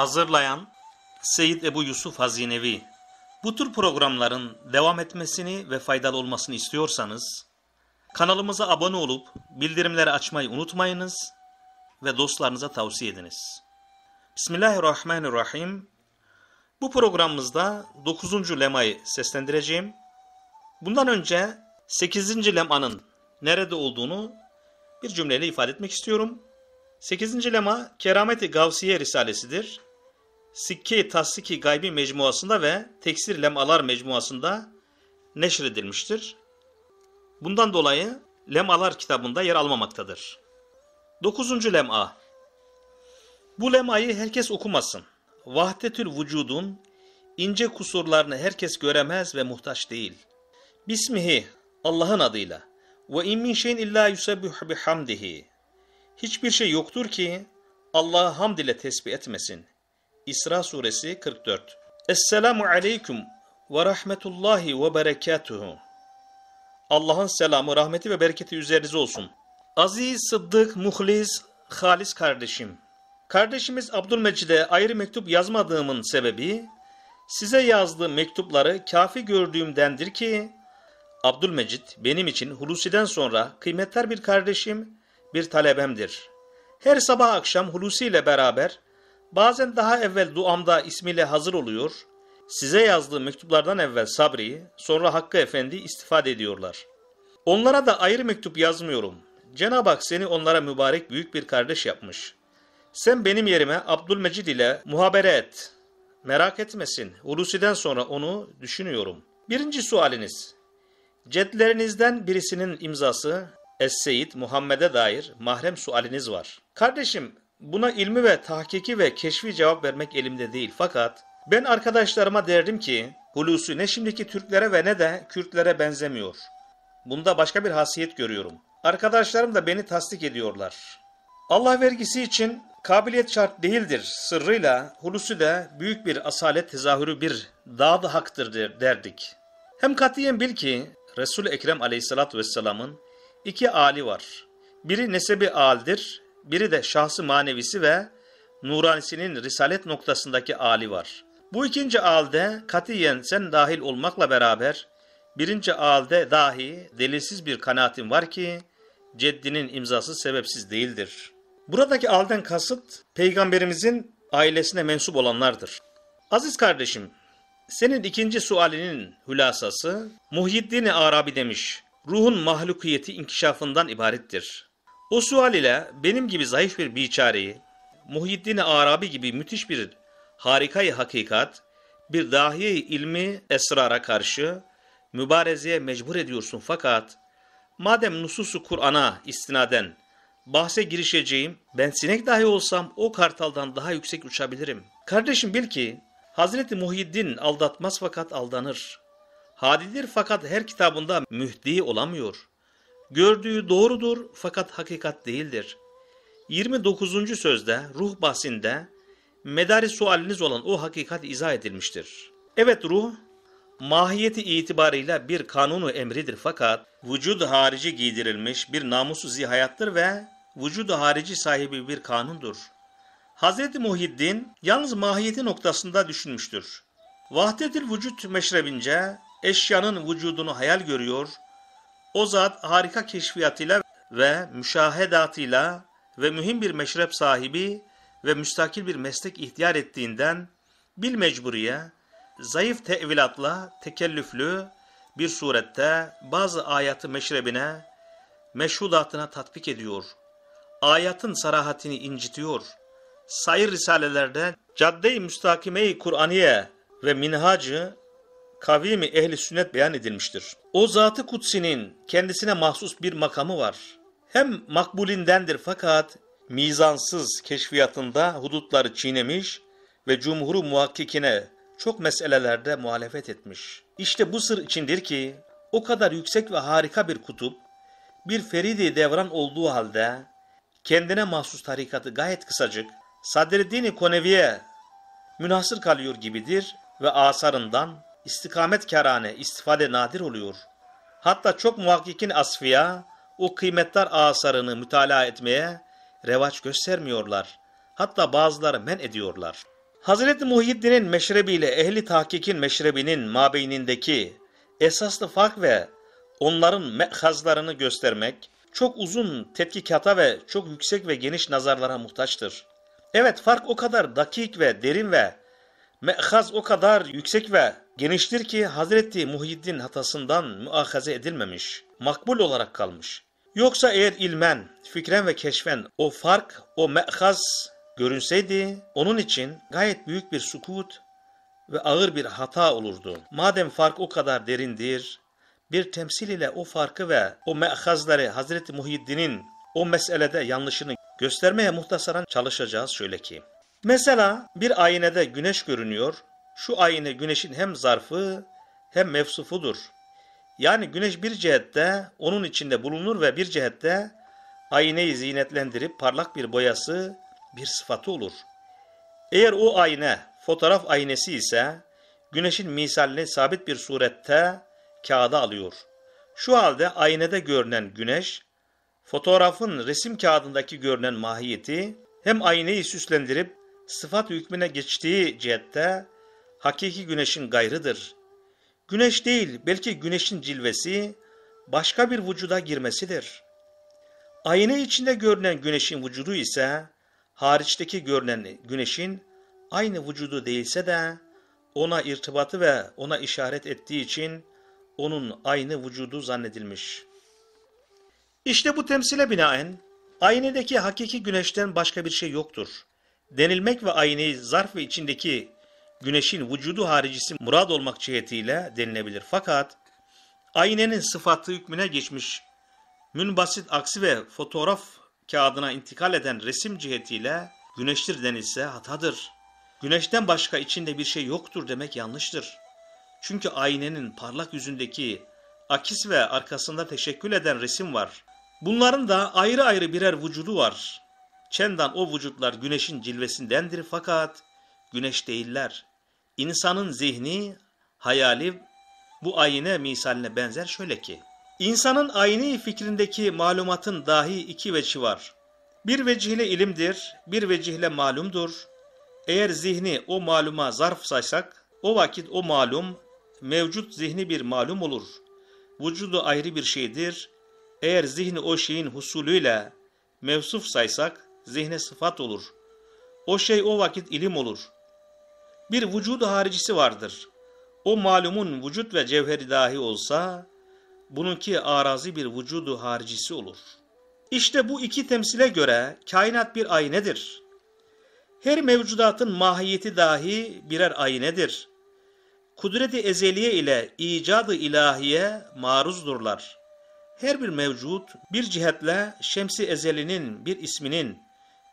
Hazırlayan Seyyid Ebu Yusuf Hazinevi Bu tür programların devam etmesini ve faydalı olmasını istiyorsanız kanalımıza abone olup bildirimleri açmayı unutmayınız ve dostlarınıza tavsiye ediniz. Bismillahirrahmanirrahim. Bu programımızda 9. lemayı seslendireceğim. Bundan önce 8. lemanın nerede olduğunu bir cümleyle ifade etmek istiyorum. 8. lema Kerameti Gavsiye Risalesidir. Sikke-i Tasdiki Gaybi Mecmuasında ve Teksir Lemalar Mecmuasında neşredilmiştir. Bundan dolayı Lemalar kitabında yer almamaktadır. 9. lema Bu lemayı herkes okumasın. Vahdetül vücudun ince kusurlarını herkes göremez ve muhtaç değil. Bismihi Allah'ın adıyla ve in şeyin illa yusebbihu bihamdihi. Hiçbir şey yoktur ki Allah'ı hamd ile tesbih etmesin. İsra suresi 44. Esselamu aleyküm ve rahmetullahi ve berekatuhu. Allah'ın selamı, rahmeti ve bereketi üzerinize olsun. Aziz, sıddık, muhlis, halis kardeşim. Kardeşimiz Abdülmecid'e ayrı mektup yazmadığımın sebebi, size yazdığım mektupları kafi gördüğümdendir ki, Abdülmecid benim için Hulusi'den sonra kıymetli bir kardeşim, bir talebemdir. Her sabah akşam Hulusi ile beraber, bazen daha evvel duamda ismiyle hazır oluyor, size yazdığım mektuplardan evvel Sabri, sonra Hakkı Efendi istifade ediyorlar. Onlara da ayrı mektup yazmıyorum. Cenab-ı Hak seni onlara mübarek büyük bir kardeş yapmış. Sen benim yerime Abdülmecid ile muhabere et. Merak etmesin, Hulusi'den sonra onu düşünüyorum. Birinci sualiniz. Ceddlerinizden birisinin imzası Es-Seyyid Muhammed'e dair mahrem sualiniz var. Kardeşim, buna ilmi ve tahkiki ve keşfi cevap vermek elimde değil. Fakat ben arkadaşlarıma derdim ki, Hulusi ne şimdiki Türklere ve ne de Kürtlere benzemiyor. Bunda başka bir hasiyet görüyorum. Arkadaşlarım da beni tasdik ediyorlar. Allah vergisi için kabiliyet şart değildir sırrıyla Hulusi de büyük bir asalet tezahürü bir dağ haktır der, derdik. Hem katiyen bil ki Resul Ekrem Aleyhissalatü vesselam'ın iki ali var. Biri nesebi aldir, biri de şahsı manevisi ve nuranisinin risalet noktasındaki ali var. Bu ikinci alde katiyen sen dahil olmakla beraber birinci alde dahi delilsiz bir kanaatim var ki ceddinin imzası sebepsiz değildir. Buradaki alden kasıt peygamberimizin ailesine mensup olanlardır. Aziz kardeşim, senin ikinci sualinin hülasası Muhyiddin Arabi demiş. Ruhun mahlukiyeti inkişafından ibarettir. O sual ile benim gibi zayıf bir biçareyi Muhyiddin Arabi gibi müthiş bir harikayı hakikat, bir dahi ilmi esrara karşı mübarezeye mecbur ediyorsun fakat madem nususu Kur'an'a istinaden bahse girişeceğim ben sinek dahi olsam o kartaldan daha yüksek uçabilirim. Kardeşim bil ki Hazreti Muhyiddin aldatmaz fakat aldanır. Hadidir fakat her kitabında mühdi olamıyor. Gördüğü doğrudur fakat hakikat değildir. 29. sözde ruh bahsinde medari sualiniz olan o hakikat izah edilmiştir. Evet ruh mahiyeti itibarıyla bir kanunu emridir fakat vücud harici giydirilmiş bir namusu zihayattır ve vücud harici sahibi bir kanundur. Hazreti Muhyiddin yalnız mahiyeti noktasında düşünmüştür. Vahdetil vücut meşrebince eşyanın vücudunu hayal görüyor, o zat harika keşfiyatıyla ve müşahedatıyla ve mühim bir meşrep sahibi ve müstakil bir meslek ihtiyar ettiğinden bil mecburiye, zayıf tevilatla tekellüflü bir surette bazı ayatı meşrebine, meşhudatına tatbik ediyor. Ayatın sarahatini incitiyor. Sayır risalelerde cadde-i müstakime-i Kur'aniye ve minhacı kavimi ehli sünnet beyan edilmiştir. O zatı kutsinin kendisine mahsus bir makamı var. Hem makbulindendir fakat mizansız keşfiyatında hudutları çiğnemiş ve cumhuru muhakkikine çok meselelerde muhalefet etmiş. İşte bu sır içindir ki o kadar yüksek ve harika bir kutup, bir feridi devran olduğu halde kendine mahsus tarikatı gayet kısacık, Sadreddin-i Konevi'ye münhasır kalıyor gibidir ve asarından istikamet kerane istifade nadir oluyor. Hatta çok muhakkikin asfiya o kıymetler asarını mütalaa etmeye revaç göstermiyorlar. Hatta bazıları men ediyorlar. Hazreti Muhyiddin'in meşrebiyle ehli tahkikin meşrebinin mabeynindeki esaslı fark ve onların mehazlarını göstermek çok uzun tetkikata ve çok yüksek ve geniş nazarlara muhtaçtır. Evet fark o kadar dakik ve derin ve mehaz o kadar yüksek ve geniştir ki Hazreti Muhyiddin hatasından müahaze edilmemiş, makbul olarak kalmış. Yoksa eğer ilmen, fikren ve keşfen o fark, o mehaz görünseydi, onun için gayet büyük bir sukut ve ağır bir hata olurdu. Madem fark o kadar derindir, bir temsil ile o farkı ve o mehazları Hazreti Muhyiddin'in o meselede yanlışını göstermeye muhtasaran çalışacağız şöyle ki. Mesela bir aynede güneş görünüyor. Şu ayine güneşin hem zarfı hem mevsufudur. Yani güneş bir cihette onun içinde bulunur ve bir cihette ayneyi zinetlendirip parlak bir boyası bir sıfatı olur. Eğer o ayna fotoğraf aynesi ise güneşin misalini sabit bir surette kağıda alıyor. Şu halde aynada görünen güneş, fotoğrafın resim kağıdındaki görünen mahiyeti hem aynayı süslendirip sıfat hükmüne geçtiği cihette hakiki güneşin gayrıdır. Güneş değil belki güneşin cilvesi başka bir vücuda girmesidir. Ayna içinde görünen güneşin vücudu ise hariçteki görünen güneşin aynı vücudu değilse de ona irtibatı ve ona işaret ettiği için onun aynı vücudu zannedilmiş. İşte bu temsile binaen aynedeki hakiki güneşten başka bir şey yoktur. Denilmek ve aynayı zarf ve içindeki güneşin vücudu haricisi murad olmak cihetiyle denilebilir. Fakat aynenin sıfatı hükmüne geçmiş münbasit aksi ve fotoğraf kağıdına intikal eden resim cihetiyle güneştir denilse hatadır. Güneşten başka içinde bir şey yoktur demek yanlıştır. Çünkü aynenin parlak yüzündeki akis ve arkasında teşekkül eden resim var. Bunların da ayrı ayrı birer vücudu var. Çendan o vücutlar güneşin cilvesindendir fakat güneş değiller. İnsanın zihni, hayali bu ayine misaline benzer şöyle ki. İnsanın ayni fikrindeki malumatın dahi iki veçi var. Bir vecihle ilimdir, bir vecihle malumdur. Eğer zihni o maluma zarf saysak, o vakit o malum, mevcut zihni bir malum olur. Vücudu ayrı bir şeydir. Eğer zihni o şeyin husulüyle mevsuf saysak, zihne sıfat olur. O şey o vakit ilim olur. Bir vücudu haricisi vardır. O malumun vücut ve cevheri dahi olsa, bununki arazi bir vücudu haricisi olur. İşte bu iki temsile göre kainat bir aynedir. Her mevcudatın mahiyeti dahi birer aynedir. Kudreti ezeliye ile icadı ilahiye maruzdurlar. Her bir mevcut bir cihetle şemsi ezelinin bir isminin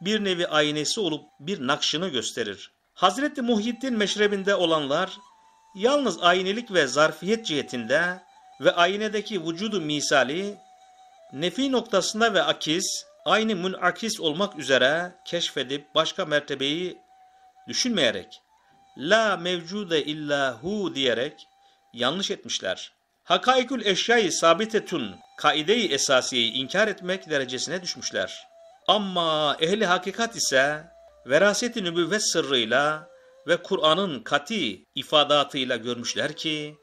bir nevi aynesi olup bir nakşını gösterir. Hazreti Muhyiddin meşrebinde olanlar yalnız aynelik ve zarfiyet cihetinde ve aynedeki vücudu misali nefi noktasında ve akis aynı münakis olmak üzere keşfedip başka mertebeyi düşünmeyerek la mevcude illa hu diyerek yanlış etmişler. Hakaikül eşyayı sabitetun kaide-i esasiyeyi inkar etmek derecesine düşmüşler. Ama ehli hakikat ise veraseti nübüvvet sırrıyla ve Kur'an'ın kati ifadatıyla görmüşler ki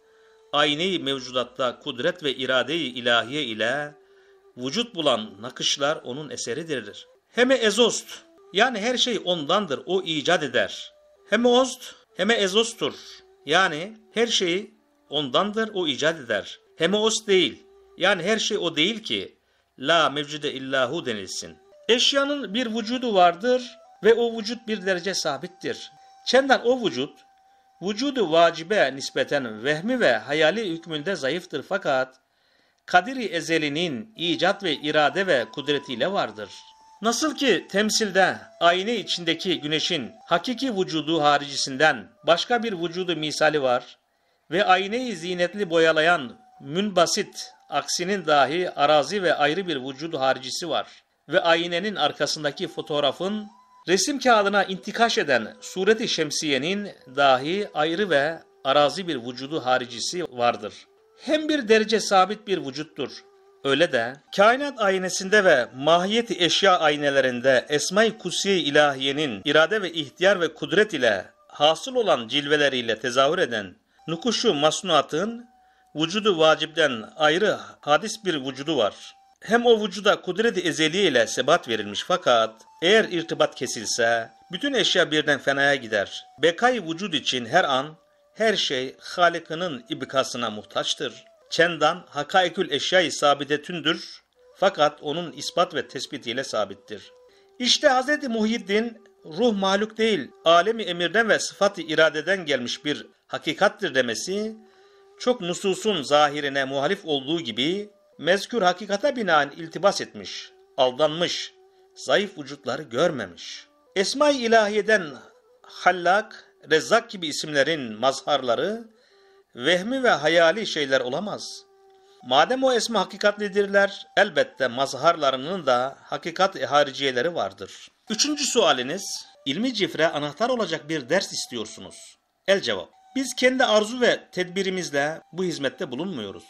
ayni mevcudatta kudret ve irade-i ilahiye ile vücut bulan nakışlar onun eseridir. Heme ezost yani her şey ondandır o icat eder. Heme ost heme ezostur yani her şeyi ondandır o icat eder. Heme ost değil yani her şey o değil ki la mevcude illahu denilsin. Eşyanın bir vücudu vardır ve o vücut bir derece sabittir. Çenden o vücut, vücudu vacibe nispeten vehmi ve hayali hükmünde zayıftır fakat kadiri ezelinin icat ve irade ve kudretiyle vardır. Nasıl ki temsilde ayna içindeki güneşin hakiki vücudu haricisinden başka bir vücudu misali var ve aynayı zinetli boyalayan münbasit aksinin dahi arazi ve ayrı bir vücudu haricisi var ve aynenin arkasındaki fotoğrafın resim kağıdına intikaş eden sureti şemsiyenin dahi ayrı ve arazi bir vücudu haricisi vardır. Hem bir derece sabit bir vücuttur. Öyle de kainat aynesinde ve mahiyeti eşya aynelerinde Esma-i Kusiye ilahiyenin irade ve ihtiyar ve kudret ile hasıl olan cilveleriyle tezahür eden nukuşu masnuatın vücudu vacipten ayrı hadis bir vücudu var. Hem o vücuda kudret-i ezeliye ile sebat verilmiş fakat eğer irtibat kesilse bütün eşya birden fenaya gider. Bekay vücud için her an her şey Halık'ının ibkasına muhtaçtır. Çendan hakaikül eşyayı sabidetündür fakat onun ispat ve tespitiyle sabittir. İşte Hz. Muhyiddin ruh mahluk değil, alemi emirden ve sıfat-ı iradeden gelmiş bir hakikattir demesi, çok nususun zahirine muhalif olduğu gibi mezkür hakikata binaen iltibas etmiş, aldanmış, zayıf vücutları görmemiş. Esma-i ilahiyeden Hallak, Rezzak gibi isimlerin mazharları vehmi ve hayali şeyler olamaz. Madem o esma hakikatlidirler, elbette mazharlarının da hakikat hariciyeleri vardır. Üçüncü sualiniz, ilmi cifre anahtar olacak bir ders istiyorsunuz. El cevap, biz kendi arzu ve tedbirimizle bu hizmette bulunmuyoruz.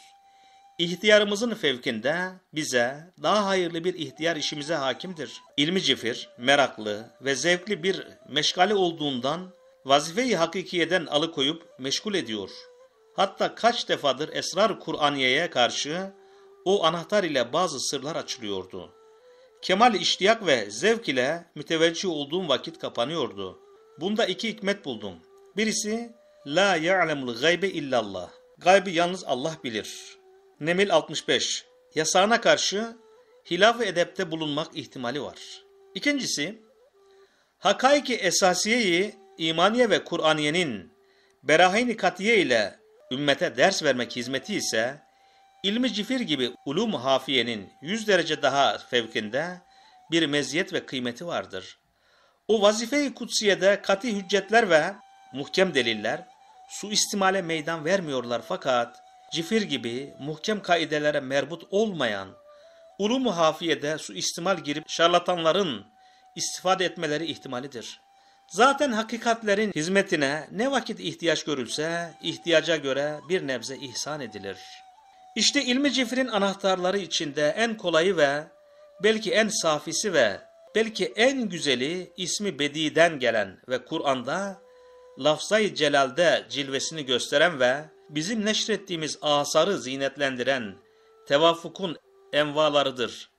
İhtiyarımızın fevkinde bize daha hayırlı bir ihtiyar işimize hakimdir. İlmi cifir, meraklı ve zevkli bir meşgale olduğundan vazife-i hakikiyeden alıkoyup meşgul ediyor. Hatta kaç defadır esrar Kur'aniye'ye karşı o anahtar ile bazı sırlar açılıyordu. Kemal iştiyak ve zevk ile müteveccih olduğum vakit kapanıyordu. Bunda iki hikmet buldum. Birisi, La ya'lemul gaybe illallah. Gaybi yalnız Allah bilir. Nemil 65. Yasağına karşı hilaf-ı edepte bulunmak ihtimali var. İkincisi, hakaiki esasiyeyi imaniye ve Kur'aniyenin berahin katiye ile ümmete ders vermek hizmeti ise ilmi cifir gibi ulum hafiyenin yüz derece daha fevkinde bir meziyet ve kıymeti vardır. O vazife-i kutsiyede kati hüccetler ve muhkem deliller suistimale meydan vermiyorlar fakat cifir gibi muhkem kaidelere merbut olmayan ulum-u hafiyede suistimal girip şarlatanların istifade etmeleri ihtimalidir. Zaten hakikatlerin hizmetine ne vakit ihtiyaç görülse ihtiyaca göre bir nebze ihsan edilir. İşte ilmi cifrin anahtarları içinde en kolayı ve belki en safisi ve belki en güzeli ismi Bedi'den gelen ve Kur'an'da lafzayı celalde cilvesini gösteren ve bizim neşrettiğimiz asarı zinetlendiren tevafukun envalarıdır.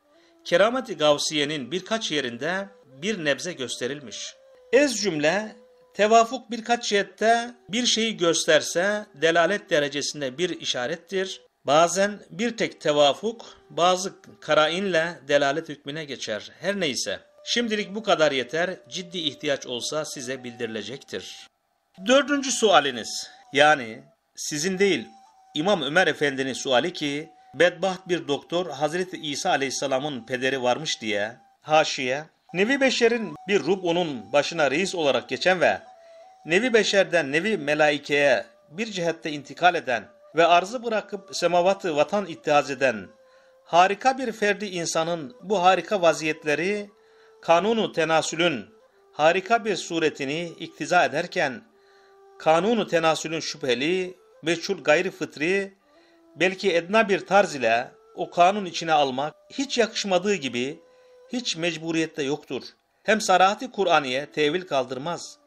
Keramet-i Gavsiye'nin birkaç yerinde bir nebze gösterilmiş. Ez cümle tevafuk birkaç cihette bir şeyi gösterse delalet derecesinde bir işarettir. Bazen bir tek tevafuk bazı karainle delalet hükmüne geçer. Her neyse. Şimdilik bu kadar yeter. Ciddi ihtiyaç olsa size bildirilecektir. Dördüncü sualiniz. Yani sizin değil İmam Ömer Efendi'nin suali ki bedbaht bir doktor Hazreti İsa Aleyhisselam'ın pederi varmış diye haşiye Nevi Beşer'in bir rub onun başına reis olarak geçen ve Nevi Beşer'den Nevi Melaike'ye bir cihette intikal eden ve arzı bırakıp semavatı vatan ittihaz eden harika bir ferdi insanın bu harika vaziyetleri kanunu tenasülün harika bir suretini iktiza ederken kanunu tenasülün şüpheli, meçhul gayri fıtri, belki edna bir tarz ile o kanun içine almak hiç yakışmadığı gibi hiç mecburiyette yoktur. Hem sarahati Kur'aniye tevil kaldırmaz.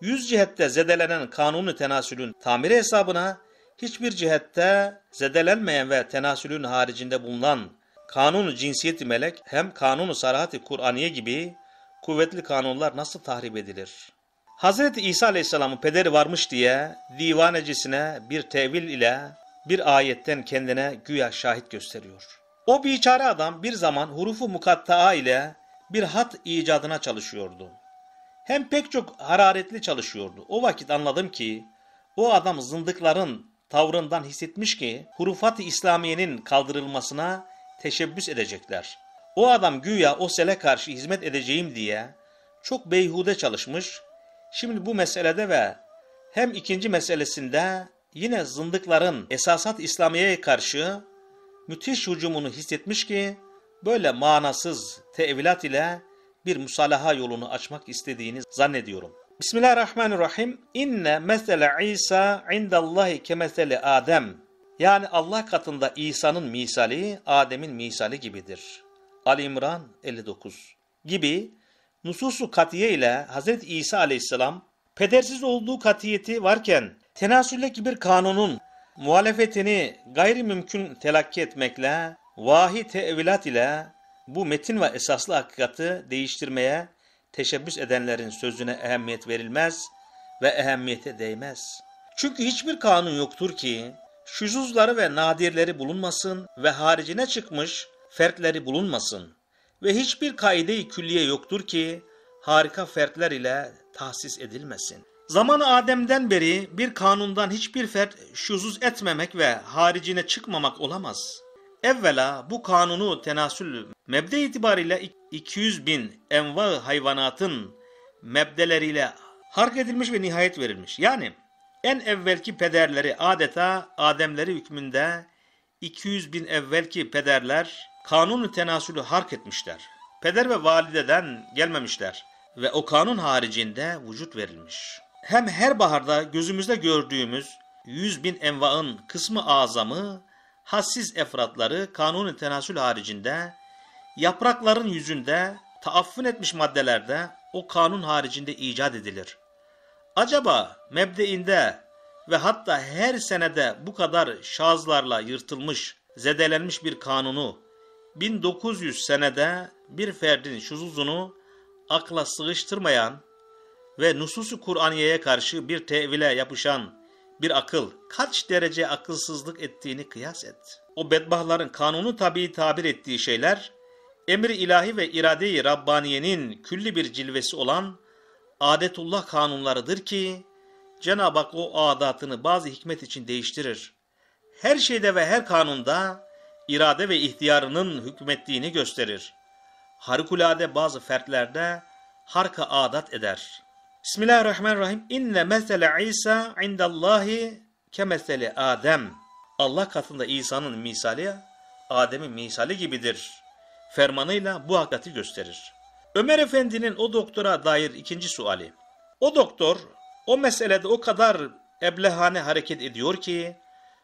Yüz cihette zedelenen kanunu tenasülün tamiri hesabına hiçbir cihette zedelenmeyen ve tenasülün haricinde bulunan kanunu cinsiyeti melek hem kanunu sarahati Kur'aniye gibi kuvvetli kanunlar nasıl tahrip edilir? Hazreti İsa Aleyhisselam'ın pederi varmış diye divanecisine bir tevil ile bir ayetten kendine güya şahit gösteriyor. O biçare adam bir zaman hurufu mukatta'a ile bir hat icadına çalışıyordu. Hem pek çok hararetli çalışıyordu. O vakit anladım ki o adam zındıkların tavrından hissetmiş ki hurufat-ı İslamiye'nin kaldırılmasına teşebbüs edecekler. O adam güya o sele karşı hizmet edeceğim diye çok beyhude çalışmış. Şimdi bu meselede ve hem ikinci meselesinde yine zındıkların esasat İslamiye'ye karşı müthiş hücumunu hissetmiş ki böyle manasız tevilat ile bir musalaha yolunu açmak istediğini zannediyorum. Bismillahirrahmanirrahim. İnne mesele İsa indallahi kemesele Adem. Yani Allah katında İsa'nın misali Adem'in misali gibidir. Ali İmran 59 gibi nususu katiye ile Hz. İsa aleyhisselam pedersiz olduğu katiyeti varken tenasüldeki bir kanunun muhalefetini gayri mümkün telakki etmekle, vahi tevilat ile bu metin ve esaslı hakikati değiştirmeye teşebbüs edenlerin sözüne ehemmiyet verilmez ve ehemmiyete değmez. Çünkü hiçbir kanun yoktur ki şuzuzları ve nadirleri bulunmasın ve haricine çıkmış fertleri bulunmasın ve hiçbir kaide-i külliye yoktur ki harika fertler ile tahsis edilmesin. Zaman Adem'den beri bir kanundan hiçbir fert şuzuz etmemek ve haricine çıkmamak olamaz. Evvela bu kanunu tenasül mebde itibariyle 200 bin enva hayvanatın mebdeleriyle hark edilmiş ve nihayet verilmiş. Yani en evvelki pederleri adeta Ademleri hükmünde 200 bin evvelki pederler kanunu tenasülü hark etmişler. Peder ve valideden gelmemişler ve o kanun haricinde vücut verilmiş. Hem her baharda gözümüzde gördüğümüz 100 bin envaın kısmı azamı, hassiz efratları kanun tenasül haricinde, yaprakların yüzünde taaffün etmiş maddelerde o kanun haricinde icat edilir. Acaba mebdeinde ve hatta her senede bu kadar şazlarla yırtılmış, zedelenmiş bir kanunu 1900 senede bir ferdin şuzuzunu akla sığıştırmayan ve nususu Kur'aniye'ye karşı bir tevile yapışan bir akıl kaç derece akılsızlık ettiğini kıyas et. O bedbahların kanunu tabi tabir ettiği şeyler, emri ilahi ve irade-i Rabbaniye'nin külli bir cilvesi olan adetullah kanunlarıdır ki, Cenab-ı Hak o adatını bazı hikmet için değiştirir. Her şeyde ve her kanunda irade ve ihtiyarının hükmettiğini gösterir. Harikulade bazı fertlerde harka adat eder. Bismillahirrahmanirrahim. İnne mesele İsa indallahi kemesele Adem. Allah katında İsa'nın misali Adem'in misali gibidir. Fermanıyla bu hakikati gösterir. Ömer Efendi'nin o doktora dair ikinci suali. O doktor o meselede o kadar eblehane hareket ediyor ki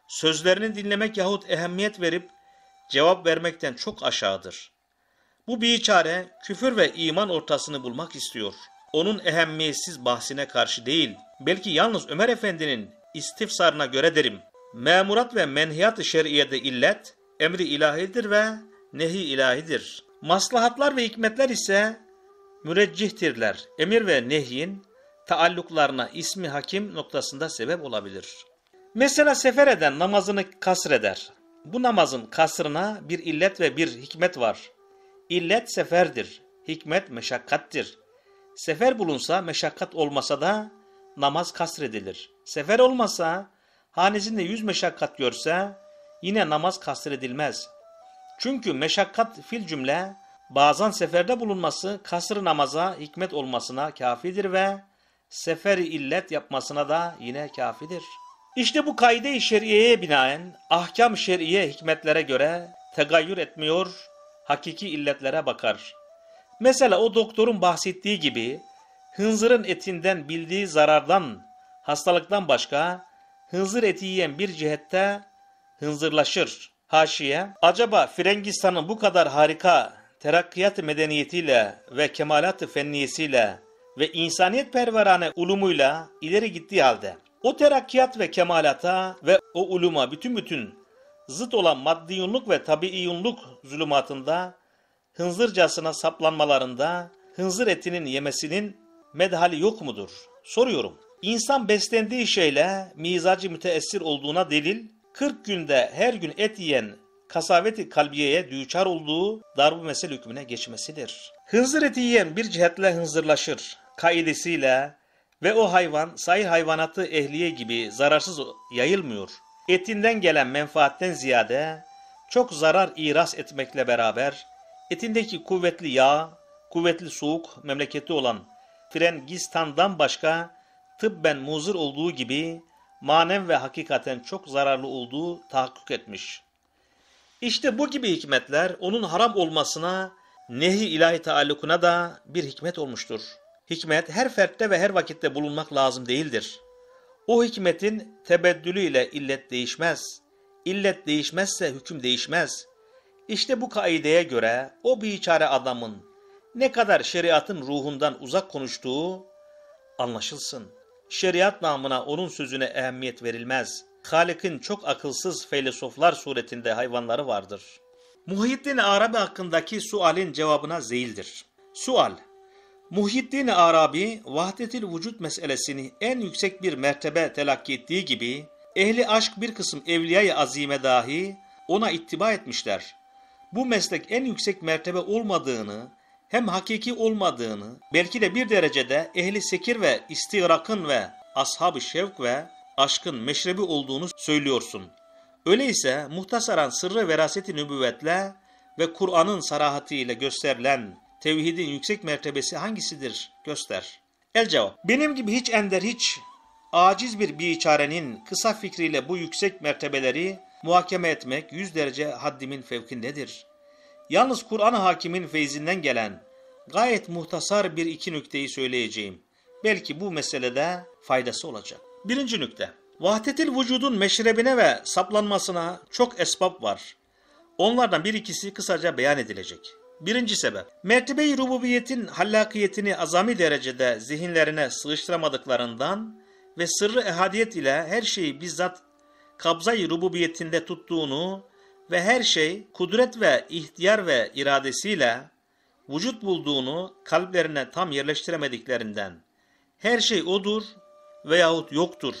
sözlerini dinlemek yahut ehemmiyet verip cevap vermekten çok aşağıdır. Bu biçare küfür ve iman ortasını bulmak istiyor. Onun ehemmiyetsiz bahsine karşı değil, belki yalnız Ömer Efendi'nin istifsarına göre derim. Memurat ve menhiyat-ı şer'iyede illet, emri ilahidir ve nehi ilahidir. Maslahatlar ve hikmetler ise müreccihtirler. Emir ve nehyin taalluklarına ismi hakim noktasında sebep olabilir. Mesela sefer eden namazını kasreder. Bu namazın kasrına bir illet ve bir hikmet var. İllet seferdir, hikmet meşakkattir. Sefer bulunsa meşakkat olmasa da namaz kasredilir. Sefer olmasa hanesinde yüz meşakkat görse yine namaz kasredilmez. Çünkü meşakkat fil cümle bazen seferde bulunması kasr namaza hikmet olmasına kafidir ve seferi illet yapmasına da yine kafidir. İşte bu kaide-i şeriyeye binaen ahkam şer'iye hikmetlere göre tegayyür etmiyor, hakiki illetlere bakar. Mesela o doktorun bahsettiği gibi hınzırın etinden bildiği zarardan, hastalıktan başka hınzır eti yiyen bir cihette hınzırlaşır. Haşiye, acaba Frengistan'ın bu kadar harika terakkiyat medeniyetiyle ve kemalat fenniyesiyle ve insaniyet perverane ulumuyla ileri gittiği halde o terakkiyat ve kemalata ve o uluma bütün bütün zıt olan maddiyunluk ve tabiiyunluk zulümatında hınzırcasına saplanmalarında hınzır etinin yemesinin medhali yok mudur? Soruyorum. İnsan beslendiği şeyle mizacı müteessir olduğuna delil 40 günde her gün et yiyen kasaveti kalbiyeye düçar olduğu darbu mesel hükmüne geçmesidir. Hınzır eti yiyen bir cihetle hınzırlaşır. Kaidesiyle ve o hayvan sayır hayvanatı ehliye gibi zararsız yayılmıyor. Etinden gelen menfaatten ziyade çok zarar iras etmekle beraber etindeki kuvvetli yağ, kuvvetli soğuk memleketi olan Frengistan'dan başka tıbben muzır olduğu gibi manen ve hakikaten çok zararlı olduğu tahakkuk etmiş. İşte bu gibi hikmetler onun haram olmasına, nehi ilahi taallukuna da bir hikmet olmuştur. Hikmet her fertte ve her vakitte bulunmak lazım değildir. O hikmetin tebeddülü ile illet değişmez. İllet değişmezse hüküm değişmez. İşte bu kaideye göre o biçare adamın ne kadar şeriatın ruhundan uzak konuştuğu anlaşılsın. şeriat namına onun sözüne ehemmiyet verilmez. Halik'in çok akılsız filozoflar suretinde hayvanları vardır. Muhyiddin Arabi hakkındaki sualin cevabına zeyildir. Sual Muhyiddin Arabi, vahdetil vücut meselesini en yüksek bir mertebe telakki ettiği gibi, ehli aşk bir kısım evliya-i azime dahi ona ittiba etmişler. Bu meslek en yüksek mertebe olmadığını, hem hakiki olmadığını, belki de bir derecede ehli sekir ve istirakın ve ashab-ı şevk ve aşkın meşrebi olduğunu söylüyorsun. Öyleyse muhtasaran sırrı veraseti nübüvvetle ve Kur'an'ın sarahatiyle gösterilen tevhidin yüksek mertebesi hangisidir? Göster. El cevap. Benim gibi hiç ender hiç aciz bir biçarenin kısa fikriyle bu yüksek mertebeleri muhakeme etmek yüz derece haddimin fevkindedir. Yalnız Kur'an-ı Hakim'in feyzinden gelen gayet muhtasar bir iki nükteyi söyleyeceğim. Belki bu meselede faydası olacak. Birinci nükte. Vahdetil vücudun meşrebine ve saplanmasına çok esbab var. Onlardan bir ikisi kısaca beyan edilecek. Birinci sebep, mertebe-i rububiyetin hallakiyetini azami derecede zihinlerine sığıştıramadıklarından ve sırrı ehadiyet ile her şeyi bizzat kabzayı rububiyetinde tuttuğunu ve her şey kudret ve ihtiyar ve iradesiyle vücut bulduğunu kalplerine tam yerleştiremediklerinden her şey odur veyahut yoktur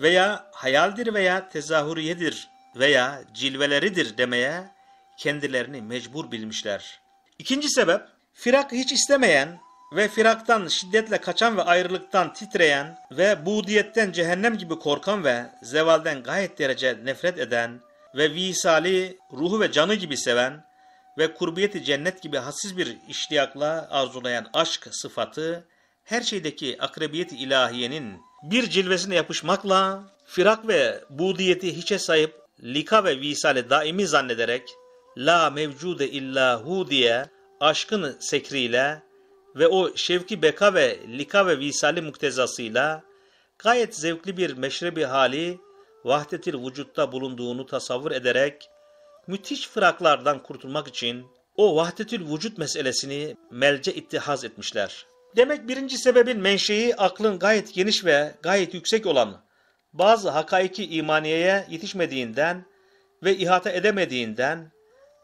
veya hayaldir veya tezahüriyedir veya cilveleridir demeye kendilerini mecbur bilmişler. İkinci sebep, firak hiç istemeyen ve firaktan şiddetle kaçan ve ayrılıktan titreyen ve budiyetten cehennem gibi korkan ve zevalden gayet derece nefret eden ve visali ruhu ve canı gibi seven ve kurbiyeti cennet gibi hassiz bir iştiyakla arzulayan aşk sıfatı her şeydeki akrebiyeti ilahiyenin bir cilvesine yapışmakla firak ve budiyeti hiçe sayıp lika ve visale daimi zannederek la mevcude illa hu diye aşkın sekriyle ve o şevki beka ve lika ve visali muktezasıyla gayet zevkli bir meşrebi hali vahdetil vücutta bulunduğunu tasavvur ederek müthiş fıraklardan kurtulmak için o vahdetül vücut meselesini melce ittihaz etmişler. Demek birinci sebebin menşei aklın gayet geniş ve gayet yüksek olan bazı hakaiki imaniyeye yetişmediğinden ve ihata edemediğinden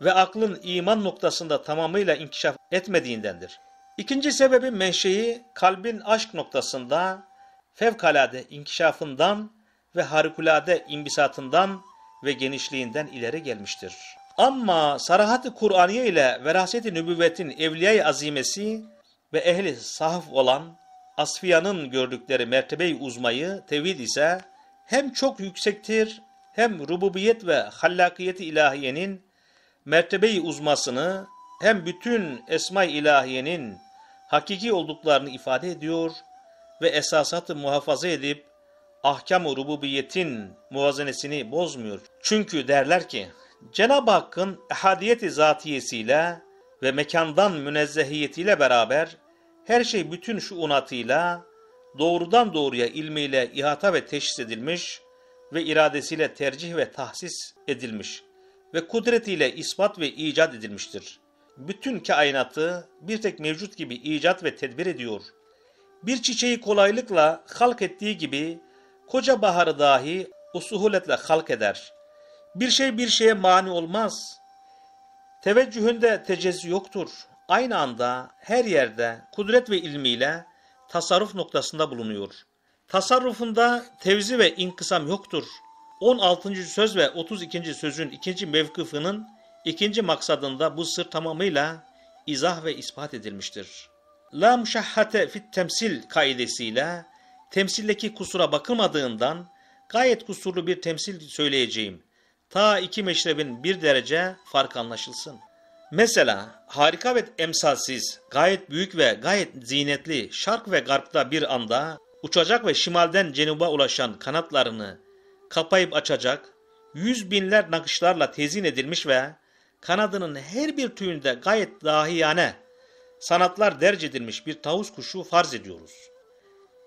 ve aklın iman noktasında tamamıyla inkişaf etmediğindendir. İkinci sebebin menşei kalbin aşk noktasında fevkalade inkişafından ve harikulade imbisatından ve genişliğinden ileri gelmiştir. Ama sarahat-ı Kur'aniye ile veraset-i nübüvvetin evliya-i azimesi ve ehli sahaf olan asfiyanın gördükleri mertebe-i uzmayı tevhid ise hem çok yüksektir hem rububiyet ve hallakiyeti ilahiyenin mertebe-i uzmasını hem bütün esma-i ilahiyenin hakiki olduklarını ifade ediyor ve esasatı muhafaza edip ahkam-ı rububiyetin muvazenesini bozmuyor. Çünkü derler ki Cenab-ı Hakk'ın ehadiyeti zatiyesiyle ve mekandan münezzehiyetiyle beraber her şey bütün şu unatıyla doğrudan doğruya ilmiyle ihata ve teşhis edilmiş ve iradesiyle tercih ve tahsis edilmiş ve kudretiyle ispat ve icat edilmiştir. Bütün kainatı bir tek mevcut gibi icat ve tedbir ediyor. Bir çiçeği kolaylıkla halk ettiği gibi koca baharı dahi o suhuletle halk eder. Bir şey bir şeye mani olmaz. Teveccühünde tecezzi yoktur. Aynı anda her yerde kudret ve ilmiyle tasarruf noktasında bulunuyor. Tasarrufunda tevzi ve inkısam yoktur. 16. söz ve 32. sözün ikinci mevkıfının ikinci maksadında bu sır tamamıyla izah ve ispat edilmiştir. La muşahhate fit temsil kaidesiyle temsildeki kusura bakılmadığından gayet kusurlu bir temsil söyleyeceğim. Ta iki meşrebin bir derece fark anlaşılsın. Mesela harika ve emsalsiz, gayet büyük ve gayet zinetli şark ve garpta bir anda uçacak ve şimalden cenuba ulaşan kanatlarını kapayıp açacak, yüz binler nakışlarla tezin edilmiş ve kanadının her bir tüyünde gayet dahiyane sanatlar derc edilmiş bir tavus kuşu farz ediyoruz.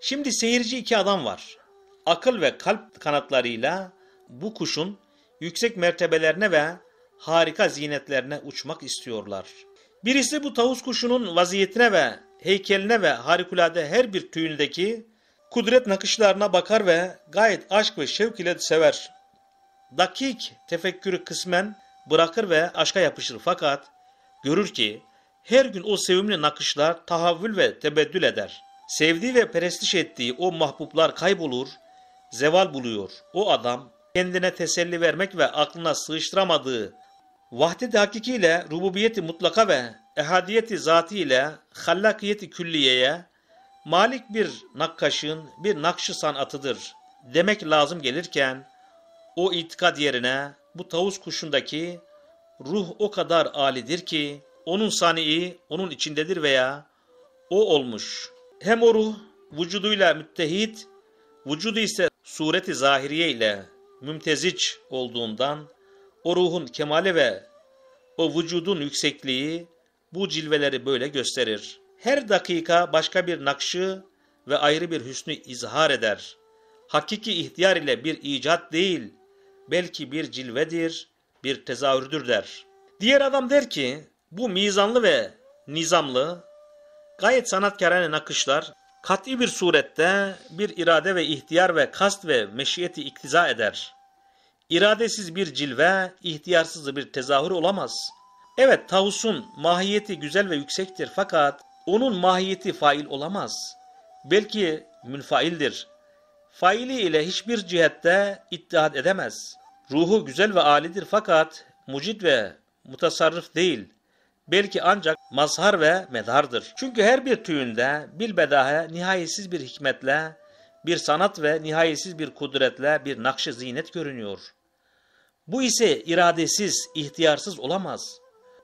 Şimdi seyirci iki adam var. Akıl ve kalp kanatlarıyla bu kuşun yüksek mertebelerine ve harika zinetlerine uçmak istiyorlar. Birisi bu tavus kuşunun vaziyetine ve heykeline ve harikulade her bir tüyündeki kudret nakışlarına bakar ve gayet aşk ve şevk ile sever. Dakik tefekkürü kısmen bırakır ve aşka yapışır fakat görür ki her gün o sevimli nakışlar tahavvül ve tebeddül eder. Sevdiği ve perestiş ettiği o mahbublar kaybolur, zeval buluyor. O adam kendine teselli vermek ve aklına sığıştıramadığı vahdet-i hakikiyle rububiyeti mutlaka ve ehadiyeti zati ile hallakiyeti külliyeye malik bir nakkaşın bir nakşı sanatıdır demek lazım gelirken o itikad yerine bu tavus kuşundaki ruh o kadar alidir ki onun sani'i onun içindedir veya o olmuş. Hem o ruh vücuduyla müttehit, vücudu ise sureti zahiriye ile mümteziç olduğundan o ruhun kemali ve o vücudun yüksekliği bu cilveleri böyle gösterir. Her dakika başka bir nakşı ve ayrı bir hüsnü izhar eder. Hakiki ihtiyar ile bir icat değil, belki bir cilvedir, bir tezahürdür der. Diğer adam der ki, bu mizanlı ve nizamlı, gayet sanatkarane nakışlar, kat'i bir surette bir irade ve ihtiyar ve kast ve meşiyeti iktiza eder. İradesiz bir cilve, ihtiyarsız bir tezahür olamaz. Evet, tavusun mahiyeti güzel ve yüksektir fakat onun mahiyeti fail olamaz. Belki münfaildir. Faili ile hiçbir cihette ittihat edemez. Ruhu güzel ve alidir fakat mucid ve mutasarrıf değil. Belki ancak mazhar ve medardır. Çünkü her bir tüyünde bilbedahe nihayetsiz bir hikmetle, bir sanat ve nihayetsiz bir kudretle bir nakş-ı zinet görünüyor. Bu ise iradesiz, ihtiyarsız olamaz.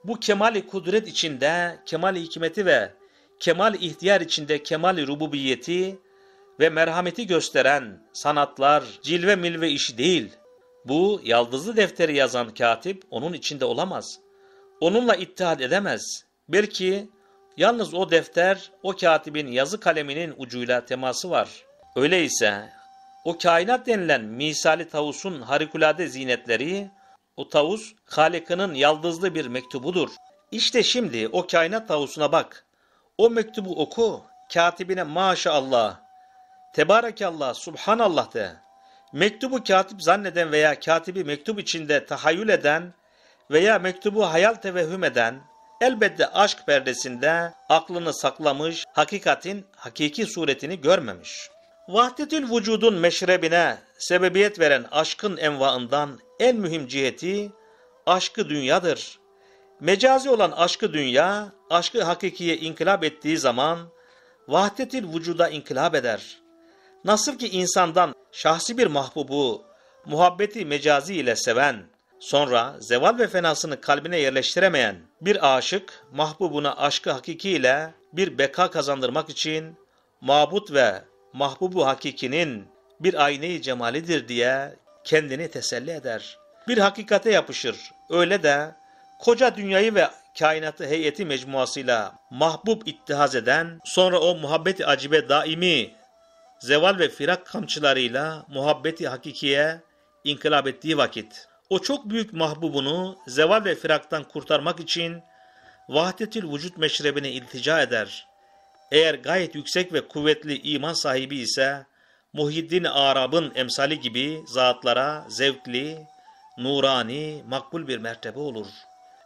Bu kemali kudret içinde, kemali hikmeti ve kemal ihtiyar içinde kemal rububiyeti ve merhameti gösteren sanatlar cilve milve işi değil. Bu yaldızlı defteri yazan katip onun içinde olamaz. Onunla ittihad edemez. Belki yalnız o defter o katibin yazı kaleminin ucuyla teması var. Öyleyse o kainat denilen misali tavusun harikulade zinetleri o tavus Halik'inin yaldızlı bir mektubudur. İşte şimdi o kainat tavusuna bak. O mektubu oku. Katibine maşallah, tebarekallah, subhanallah de. Mektubu katip zanneden veya katibi mektup içinde tahayyül eden veya mektubu hayal tevehhüm eden elbette aşk perdesinde aklını saklamış, hakikatin hakiki suretini görmemiş. Vahdetül vücudun meşrebine sebebiyet veren aşkın envaından en mühim ciheti aşkı dünyadır. Mecazi olan aşkı dünya, aşkı hakikiye inkılap ettiği zaman vahdetil vücuda inkılap eder. Nasıl ki insandan şahsi bir mahbubu muhabbeti mecazi ile seven, sonra zeval ve fenasını kalbine yerleştiremeyen bir aşık mahbubuna aşkı hakiki ile bir beka kazandırmak için mabut ve mahbubu hakikinin bir ayneyi cemalidir diye kendini teselli eder. Bir hakikate yapışır. Öyle de koca dünyayı ve kainatı heyeti mecmuasıyla mahbub ittihaz eden, sonra o muhabbeti acibe daimi, zeval ve firak kamçılarıyla muhabbeti hakikiye inkılap ettiği vakit, o çok büyük mahbubunu zeval ve firaktan kurtarmak için vahdetül vücut meşrebine iltica eder. Eğer gayet yüksek ve kuvvetli iman sahibi ise, Muhyiddin Arab'ın emsali gibi zatlara zevkli, nurani, makbul bir mertebe olur.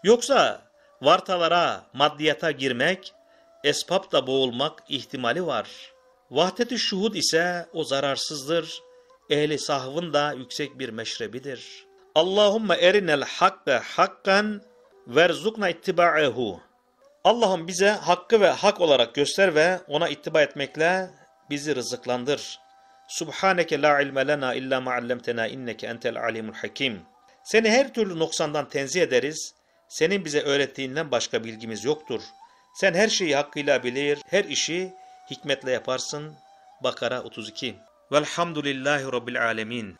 Yoksa vartalara, maddiyata girmek, esbapta boğulmak ihtimali var. Vahdet-i şuhud ise o zararsızdır, ehli sahvın da yüksek bir meşrebidir. Allahümme erinel hakke hakkan verzukna ittiba'ehu. Allah'ım bize hakkı ve hak olarak göster ve ona ittiba etmekle bizi rızıklandır. Subhaneke la ilme lena illa ma allamtena inneke entel alimul hakim. Seni her türlü noksandan tenzih ederiz. Senin bize öğrettiğinden başka bilgimiz yoktur. Sen her şeyi hakkıyla bilir, her işi hikmetle yaparsın. Bakara 32 Velhamdülillahi Rabbil alemin.